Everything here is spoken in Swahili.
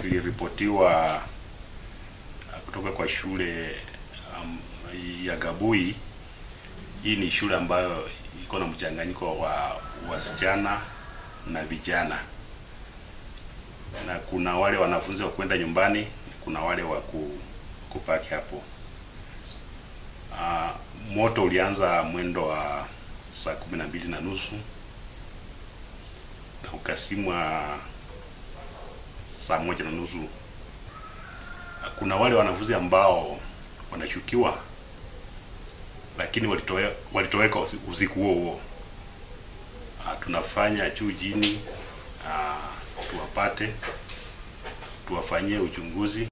Kiliripotiwa uh, kutoka kwa shule um, ya Gabui. Hii ni shule ambayo iko na mchanganyiko wa wasichana na vijana, na kuna wale wanafunzi wa kwenda nyumbani, kuna wale wa kupaki hapo. Uh, moto ulianza mwendo wa saa kumi na mbili na nusu ukasimwa saa moja na nusu. Kuna wale wanafunzi ambao wanashukiwa, lakini walitoe, walitoweka usiku huo huo. Ah, Tunafanya juu chini, ah, tuwapate, tuwafanyie uchunguzi